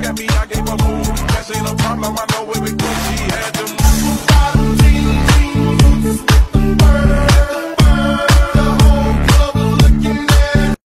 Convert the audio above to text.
back at me, I gave a move. That ain't a problem, I know it.